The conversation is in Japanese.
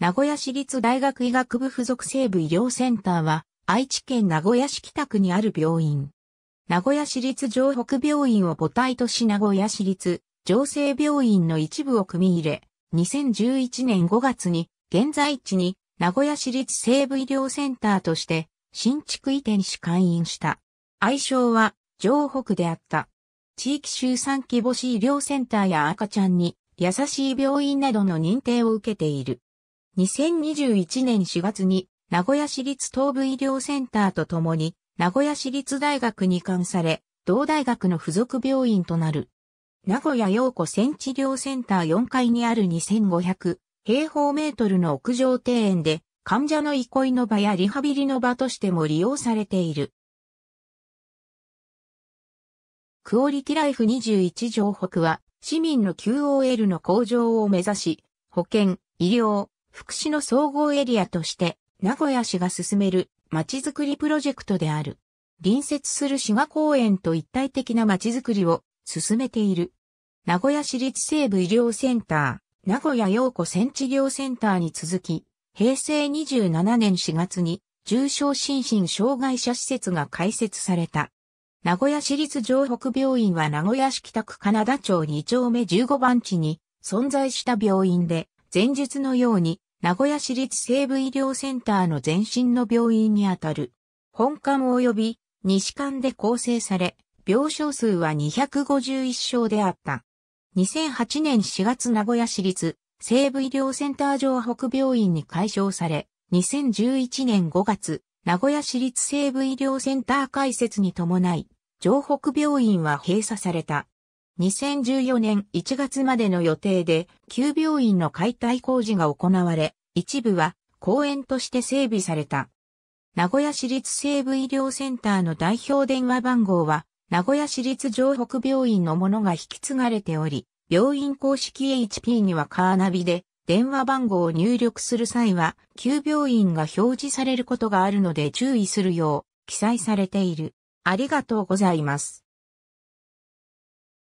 名古屋市立大学医学部附属西部医療センターは、愛知県名古屋市北区にある病院。名古屋市立城北病院を母体とし名古屋市立城西病院の一部を組み入れ、2011年5月に現在地に名古屋市立西部医療センターとして新築移転し開院した。愛称は城北であった。地域周産規模市医療センターや赤ちゃんに優しい病院などの認定を受けている。2021年4月に名古屋市立東部医療センターとともに名古屋市立大学に関され、同大学の付属病院となる。名古屋陽子線治療センター4階にある2500平方メートルの屋上庭園で患者の憩いの場やリハビリの場としても利用されている。クオリティライフ21条北は市民の QOL の向上を目指し、保健、医療、福祉の総合エリアとして、名古屋市が進める街づくりプロジェクトである。隣接する滋賀公園と一体的な街づくりを進めている。名古屋市立西部医療センター、名古屋陽子線治療センターに続き、平成27年4月に重症心身障害者施設が開設された。名古屋市立城北病院は名古屋市北区金田町2丁目15番地に存在した病院で、前述のように、名古屋市立西部医療センターの前身の病院にあたる。本館及び西館で構成され、病床数は251床であった。2008年4月名古屋市立西部医療センター上北病院に改称され、2011年5月、名古屋市立西部医療センター開設に伴い、上北病院は閉鎖された。2014年1月までの予定で、旧病院の解体工事が行われ、一部は公園として整備された。名古屋市立西部医療センターの代表電話番号は、名古屋市立城北病院のものが引き継がれており、病院公式 HP にはカーナビで電話番号を入力する際は、旧病院が表示されることがあるので注意するよう記載されている。ありがとうございます。